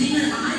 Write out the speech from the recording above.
Demon